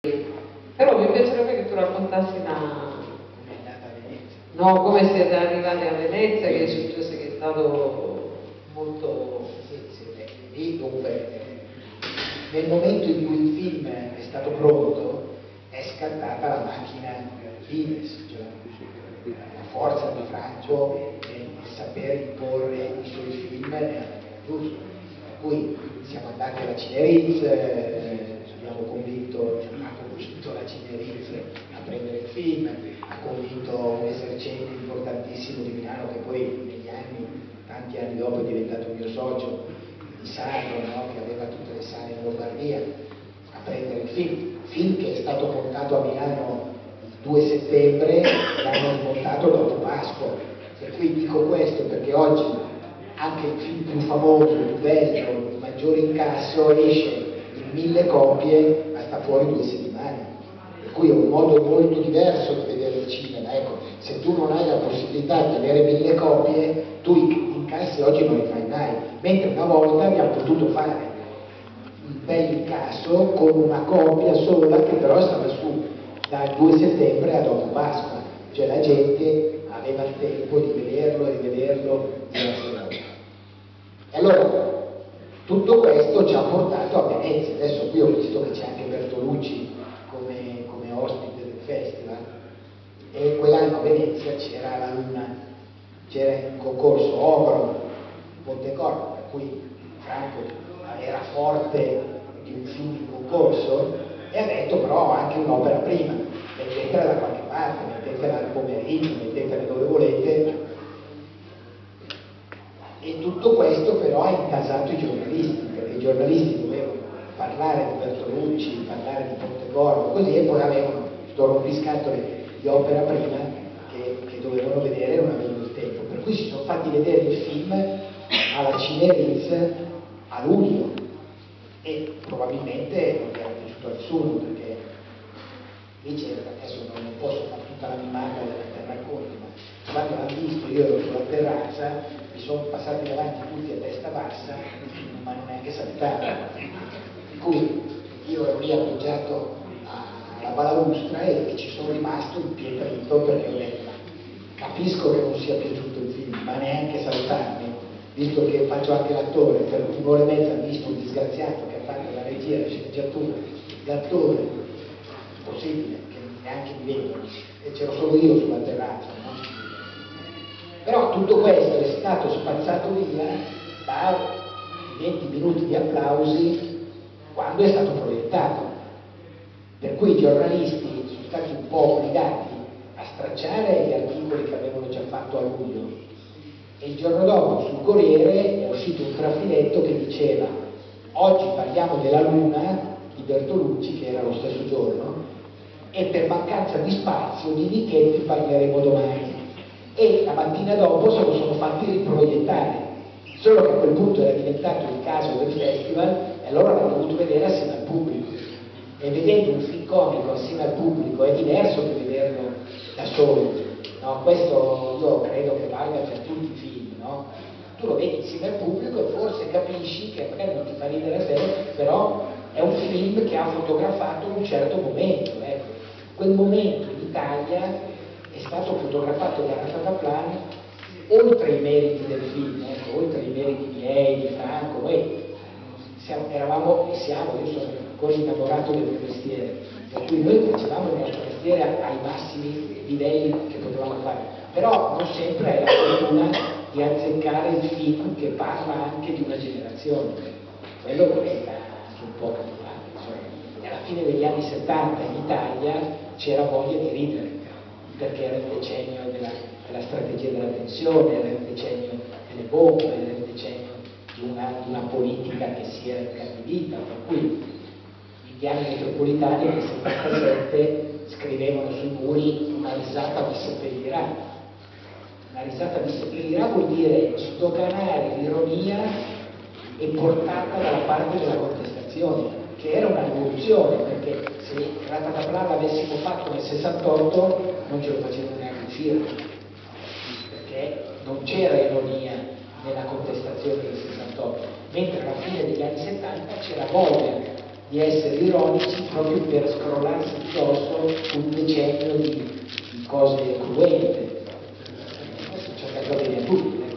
Però mi piacerebbe che tu raccontassi la... Come è andata a Venezia? No, come siete arrivati a Venezia, che è successo che è stato molto... Sì, sì, beh, lì dunque, eh, nel momento in cui il film è stato pronto, è scattata la macchina Fides, cioè la forza di Franco nel saper imporre i suoi film nella maniera. Per cui siamo andati alla Cineriz, eh, abbiamo convinto, ha convinto la Cineriz a prendere il film, ha convinto un esercente importantissimo di Milano che poi negli anni, tanti anni dopo è diventato mio socio, di Sardo, no? che aveva tutte le sale in Lombardia, a prendere il film. Film che è stato portato a Milano il 2 settembre, l'hanno smontato dopo Pasqua. Per cui dico questo perché oggi anche il film più famoso, più bello, il maggiore incasso esce in mille copie ma sta fuori due settimane. Per cui è un modo molto diverso di vedere il cinema. Ecco, se tu non hai la possibilità di avere mille copie, tu i incassi oggi non li fai mai. Mentre una volta abbiamo potuto fare un bel incasso con una copia sola che però stava su dal 2 settembre a dopo Pasqua. Cioè la gente aveva il tempo di vederlo e rivederlo diverse volte. E allora tutto questo ci ha portato a Venezia. Adesso qui ho visto che c'è anche Bertolucci come, come ospite del festival e quell'anno a Venezia c'era la Luna, c'era il concorso Ogro, Pontecorvo, per cui Franco era forte di un film in concorso e ha detto però anche un'opera prima, mettetela da qualche parte, mettetela al pomeriggio, mettetela dove volete. E tutto questo però ha incasato i giornalisti, perché i giornalisti dovevano parlare di Bertolucci, parlare di Pontecorvo, così e poi avevano sto rompiscatole di opera prima che, che dovevano vedere e non avevano il tempo. Per cui si sono fatti vedere il film alla Cineriz a luglio e probabilmente non era piaciuto a nessuno perché c'era, adesso non, non posso fare tutta la mimata del racconto, ma quando l'hanno visto io ero sulla terrazza, mi sono passati davanti tutti a testa bassa, non mi hanno neanche salutato. Per cui io ero lì appoggiato alla balaustra e ci sono rimasto impietrito perché ho detto capisco che non sia piaciuto il film, ma neanche salutarmi, visto che faccio anche l'attore, per un'ora e mezza ho visto un disgraziato che ha fatto la regia, la sceneggiatura, l'attore, possibile che neanche mi vedono, e c'ero solo io sulla terrazza, no? Però tutto questo è stato spazzato via da 20 minuti di applausi quando è stato proiettato. Per cui i giornalisti sono stati un po' obbligati a stracciare gli articoli che avevano già fatto a luglio e il giorno dopo sul Corriere è uscito un trafiletto che diceva oggi parliamo della Luna di Bertolucci che era lo stesso giorno e per mancanza di spazio di Nichetti parleremo domani e la mattina dopo se lo sono fatti riproiettare. Solo che a quel punto era diventato il caso del festival e allora l'hanno dovuto vedere assieme al pubblico. E vedendo un film comico assieme al pubblico è diverso che vederlo da solo no? questo io credo che valga per tutti i film no? tu lo vedi insieme al pubblico e forse capisci che magari non ti fa ridere te però è un film che ha fotografato un certo momento ecco. quel momento in Italia è stato fotografato da Ratataplan oltre i meriti del film ecco, oltre i meriti miei, di Franco noi siamo, eravamo e siamo, io sono ancora innamorato del mio mestiere, per cui noi facevamo il nostro mestiere ai massimi livelli che potevamo fare, però non sempre è la fortuna di azzeccare il film che parla anche di una generazione, quello è anche un po' capitato, insomma. E alla fine degli anni 70 in Italia c'era voglia di ridere, perché era il decennio della, della strategia della tensione, era il decennio delle bombe, era il decennio di una, di una, politica che si era incardinita, per cui i piani metropolitani nel 77 scrivevano sui muri una risata vi seppellirà. Una risata vi seppellirà vuol dire sdoganare l'ironia e portarla dalla parte della contestazione, che era una rivoluzione, perché se Ratataplan l'avessimo fatto nel 68 non ce lo facevano neanche uscire, perché non c'era ironia nella contestazione del 68, mentre alla fine degli anni 70 c'era voglia di essere ironici proprio per scrollarsi addosso un decennio di, di cose cruente. Ci ho capito bene a tutti,